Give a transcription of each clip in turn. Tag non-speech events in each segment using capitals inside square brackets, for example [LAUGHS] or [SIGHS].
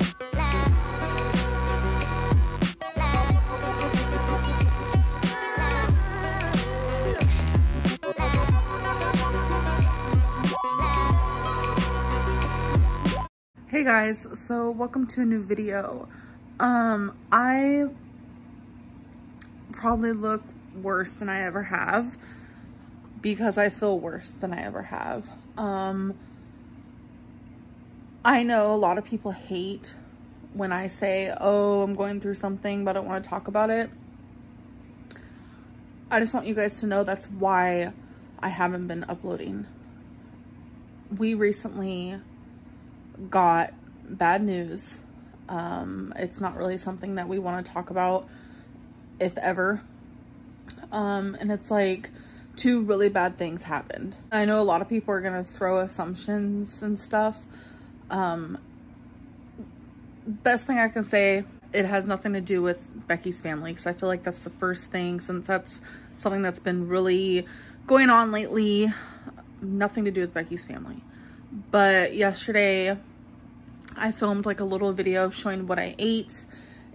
Hey guys, so welcome to a new video. Um, I probably look worse than I ever have because I feel worse than I ever have. Um, I know a lot of people hate when I say, oh, I'm going through something, but I don't want to talk about it. I just want you guys to know that's why I haven't been uploading. We recently got bad news. Um, it's not really something that we want to talk about, if ever. Um, and it's like two really bad things happened. I know a lot of people are going to throw assumptions and stuff. Um, best thing I can say, it has nothing to do with Becky's family because I feel like that's the first thing since that's something that's been really going on lately. Nothing to do with Becky's family. But yesterday I filmed like a little video showing what I ate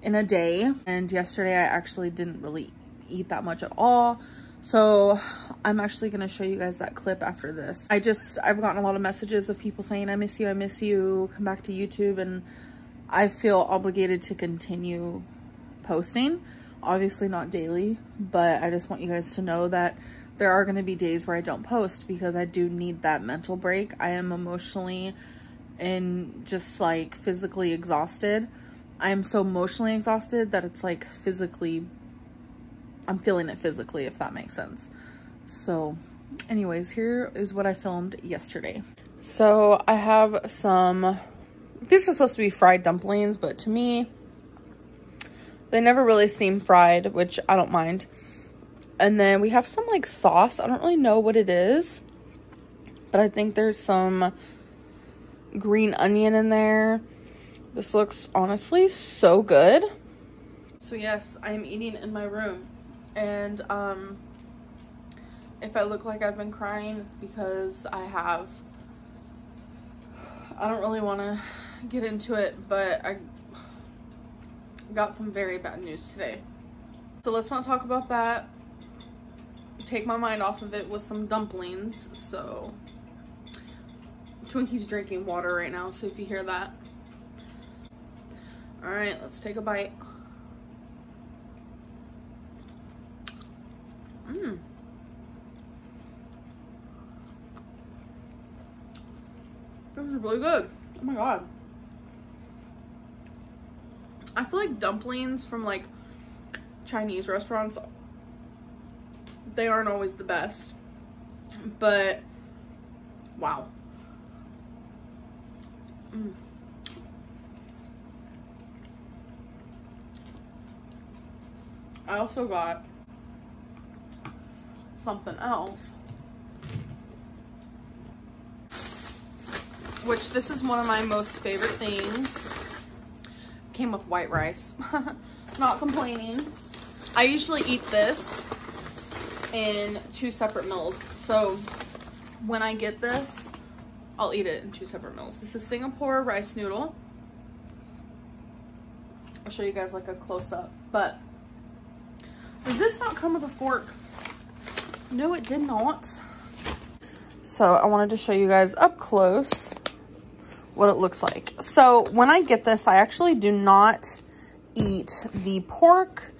in a day. And yesterday I actually didn't really eat that much at all. So I'm actually going to show you guys that clip after this. I just, I've gotten a lot of messages of people saying, I miss you, I miss you, come back to YouTube. And I feel obligated to continue posting. Obviously not daily, but I just want you guys to know that there are going to be days where I don't post because I do need that mental break. I am emotionally and just like physically exhausted. I'm so emotionally exhausted that it's like physically, I'm feeling it physically, if that makes sense. So anyways, here is what I filmed yesterday. So I have some, these are supposed to be fried dumplings, but to me, they never really seem fried, which I don't mind. And then we have some like sauce. I don't really know what it is, but I think there's some green onion in there. This looks honestly so good. So yes, I am eating in my room. And um, if I look like I've been crying, it's because I have. I don't really want to get into it, but I got some very bad news today. So let's not talk about that. Take my mind off of it with some dumplings. So Twinkie's drinking water right now, so if you hear that. All right, let's take a bite. This is really good. Oh my god. I feel like dumplings from like Chinese restaurants, they aren't always the best. But wow. Mm. I also got something else. Which this is one of my most favorite things. Came with white rice. [LAUGHS] Not complaining. I usually eat this in two separate meals. So when I get this, I'll eat it in two separate meals. This is Singapore rice noodle. I'll show you guys like a close up, but did this not come with a fork? No, it did not. So I wanted to show you guys up close what it looks like. So when I get this, I actually do not eat the pork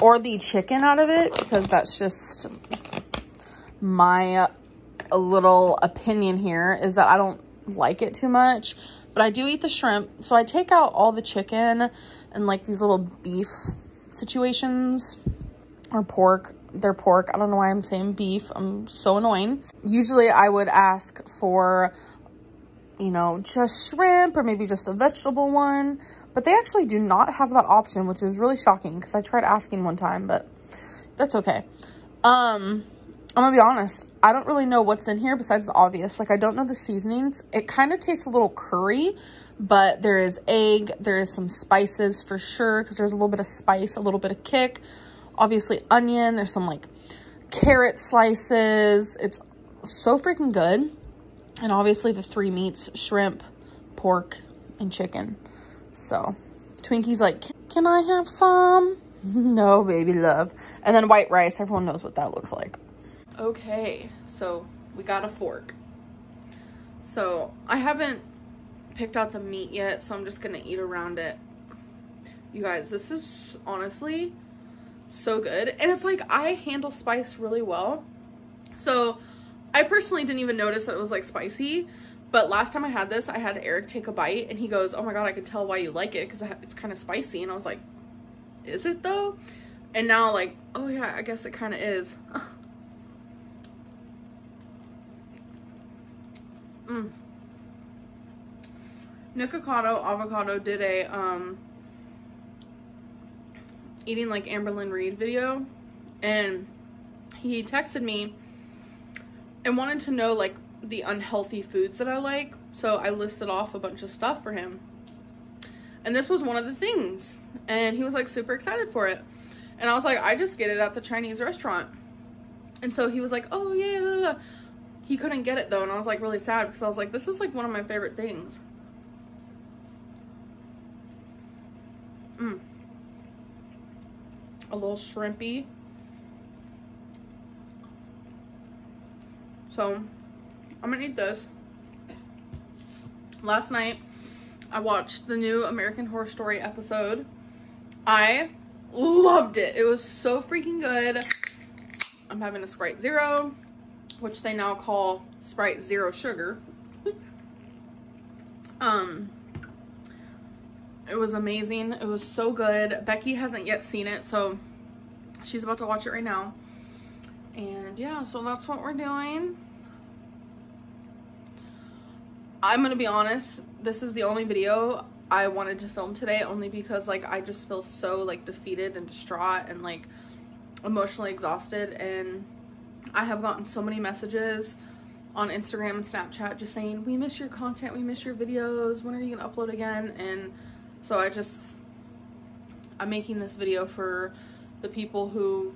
or the chicken out of it because that's just my a little opinion here is that I don't like it too much, but I do eat the shrimp. So I take out all the chicken and like these little beef situations or pork. They're pork. I don't know why I'm saying beef. I'm so annoying. Usually I would ask for, you know, just shrimp or maybe just a vegetable one, but they actually do not have that option, which is really shocking because I tried asking one time, but that's okay. Um, I'm gonna be honest, I don't really know what's in here besides the obvious. Like, I don't know the seasonings. It kind of tastes a little curry, but there is egg, there is some spices for sure, because there's a little bit of spice, a little bit of kick. Obviously, onion, there's some, like, carrot slices. It's so freaking good. And obviously, the three meats, shrimp, pork, and chicken. So Twinkie's like, can I have some? [LAUGHS] no, baby love. And then white rice, everyone knows what that looks like. Okay, so we got a fork. So I haven't picked out the meat yet, so I'm just gonna eat around it. You guys, this is honestly so good. And it's like, I handle spice really well. So I personally didn't even notice that it was like spicy. But last time I had this, I had Eric take a bite and he goes, oh my God, I can tell why you like it because it's kind of spicy. And I was like, is it though? And now like, oh yeah, I guess it kind of is. [SIGHS] mm. Nikocado Avocado did a um, eating like Amberlynn Reid video and he texted me and wanted to know like the unhealthy foods that I like. So I listed off a bunch of stuff for him. And this was one of the things. And he was like super excited for it. And I was like, I just get it at the Chinese restaurant. And so he was like, oh yeah, blah, blah. he couldn't get it though. And I was like really sad because I was like, this is like one of my favorite things. Mm. A little shrimpy. So I'm gonna eat this. Last night, I watched the new American Horror Story episode. I loved it. It was so freaking good. I'm having a Sprite Zero, which they now call Sprite Zero Sugar. [LAUGHS] um, it was amazing. It was so good. Becky hasn't yet seen it, so she's about to watch it right now. And yeah, so that's what we're doing. I'm gonna be honest, this is the only video I wanted to film today only because like I just feel so like defeated and distraught and like emotionally exhausted and I have gotten so many messages on Instagram and Snapchat just saying we miss your content, we miss your videos, when are you gonna upload again? And so I just, I'm making this video for the people who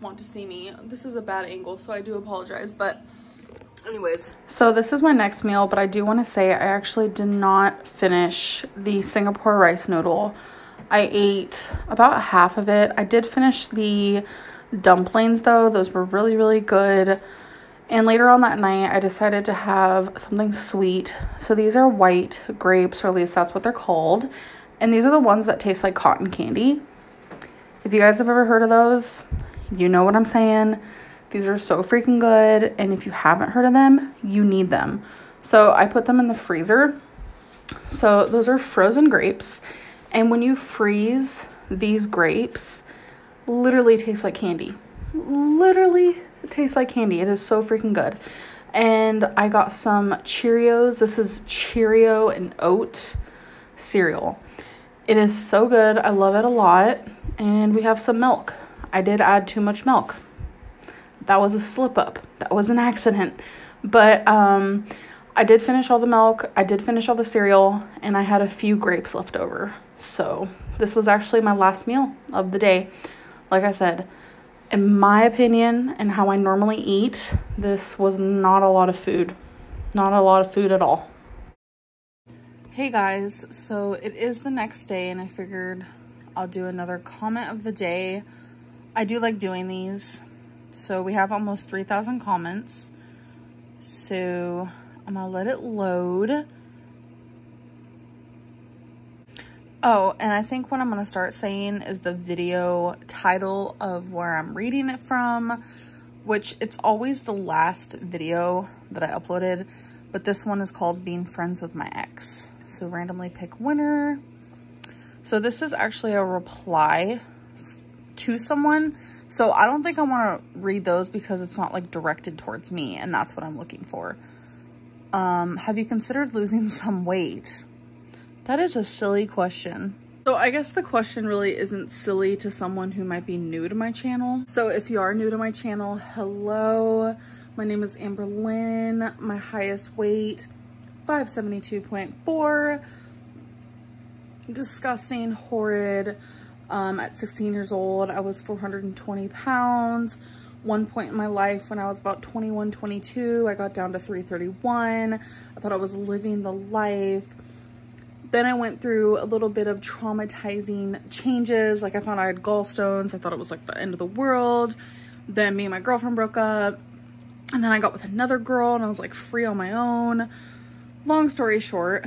want to see me. This is a bad angle, so I do apologize, but anyways. So this is my next meal but i do want to say i actually did not finish the singapore rice noodle. I ate about half of it. I did finish the dumplings though. Those were really really good. And later on that night i decided to have something sweet. So these are white grapes or at least that's what they're called. And these are the ones that taste like cotton candy. If you guys have ever heard of those you know what i'm saying these are so freaking good. And if you haven't heard of them, you need them. So I put them in the freezer. So those are frozen grapes. And when you freeze these grapes, literally tastes like candy. Literally tastes like candy. It is so freaking good. And I got some Cheerios. This is Cheerio and oat cereal. It is so good. I love it a lot. And we have some milk. I did add too much milk that was a slip up. That was an accident. But um, I did finish all the milk. I did finish all the cereal. And I had a few grapes left over. So this was actually my last meal of the day. Like I said, in my opinion and how I normally eat, this was not a lot of food. Not a lot of food at all. Hey guys, so it is the next day and I figured I'll do another comment of the day. I do like doing these. So we have almost 3,000 comments. So I'm gonna let it load. Oh, and I think what I'm gonna start saying is the video title of where I'm reading it from, which it's always the last video that I uploaded, but this one is called Being Friends with My Ex. So randomly pick winner. So this is actually a reply to someone so I don't think I want to read those because it's not like directed towards me and that's what I'm looking for. Um, have you considered losing [LAUGHS] some weight? That is a silly question. So I guess the question really isn't silly to someone who might be new to my channel. So if you are new to my channel, hello. My name is Amberlynn. My highest weight, 572.4. Disgusting, horrid, um, at 16 years old, I was 420 pounds. One point in my life when I was about 21, 22, I got down to 331. I thought I was living the life. Then I went through a little bit of traumatizing changes. Like I found I had gallstones. I thought it was like the end of the world. Then me and my girlfriend broke up. And then I got with another girl and I was like free on my own. Long story short,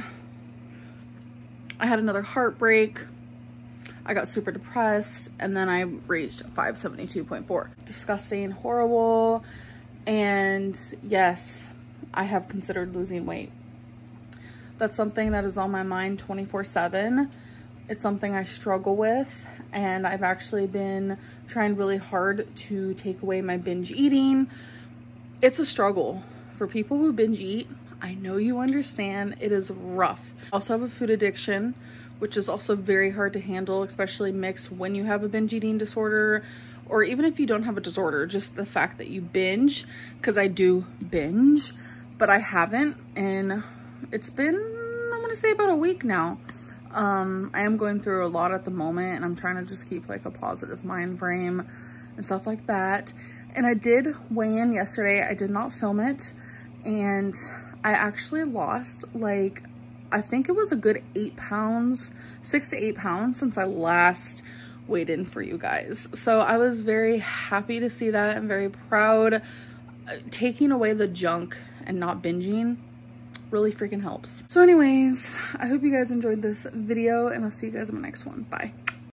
I had another heartbreak. I got super depressed and then I reached 572.4. Disgusting, horrible. And yes, I have considered losing weight. That's something that is on my mind 24 seven. It's something I struggle with and I've actually been trying really hard to take away my binge eating. It's a struggle for people who binge eat. I know you understand. It is rough. I also have a food addiction, which is also very hard to handle, especially mixed when you have a binge eating disorder or even if you don't have a disorder, just the fact that you binge, because I do binge, but I haven't, and it's been, I'm gonna say about a week now. Um, I am going through a lot at the moment, and I'm trying to just keep like a positive mind frame and stuff like that. And I did weigh in yesterday. I did not film it, and I actually lost like, I think it was a good eight pounds, six to eight pounds since I last weighed in for you guys. So I was very happy to see that. I'm very proud. Uh, taking away the junk and not binging really freaking helps. So anyways, I hope you guys enjoyed this video and I'll see you guys in my next one. Bye.